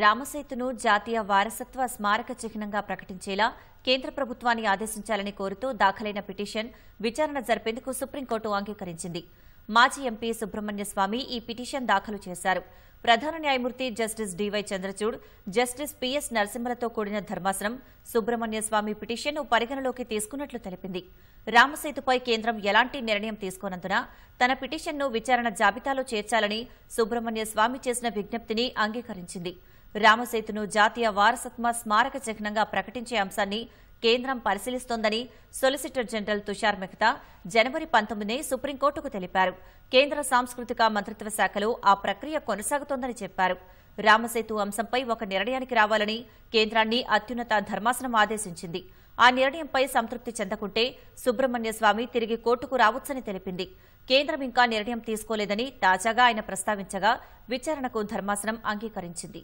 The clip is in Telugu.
రామసేతును జాతీయ వారసత్వ స్మారక చిహ్నంగా ప్రకటించేలా కేంద్ర ప్రభుత్వాన్ని ఆదేశించాలని కోరుతూ దాఖలైన పిటిషన్ విచారణ జరిపేందుకు సుప్రీంకోర్టు అంగీకరించింది. మాజీ ఎంపీ సుబ్రహ్మణ్య స్వామి ఈ పిటిషన్ దాఖలు చేశారు. ప్రధాన న్యాయమూర్తి justice DY Chandrachud justice PS నరసింహలతో కూడిన ధర్మాసనం సుబ్రహ్మణ్య స్వామి పిటిషన్ను పరిగణలోకి తీసుకున్నట్లు తెలిపింది. రామసేతుపై కేంద్రం ఎలాంటి నిర్ణయం తీసుకోనందున తన పిటిషన్ను విచారణ జాబితాలో చేర్చాలని సుబ్రహ్మణ్య స్వామి చేసిన విజ్ఞప్తిని అంగీకరించింది. రామసేతును జాతీయ వారసత్వ స్మారక చిహ్నంగా ప్రకటించే అంశాన్ని కేంద్రం పరిశీలిస్తోందని సొలిసిటర్ జనరల్ తుషార్ మెహ్తా జనవరి పంతొమ్మిదినే సుప్రీంకోర్టుకు తెలిపారు. కేంద్ర సాంస్కృతిక మంత్రిత్వ శాఖలో ఆ ప్రక్రియ కొనసాగుతోందని చెప్పారు. రామసేతు అంశంపై ఒక నిర్ణయానికి రావాలని కేంద్రాన్ని అత్యున్నత ధర్మాసనం ఆదేశించింది. ఆ నిర్ణయంపై సంతృప్తి చెందకుంటే సుబ్రహ్మణ్య స్వామి తిరిగి కోర్టుకు రావచ్చని తెలిపింది. కేంద్రం ఇంకా నిర్ణయం తీసుకోలేదని తాజాగా ఆయన ప్రస్తావించగా విచారణకు ధర్మాసనం అంగీకరించింది.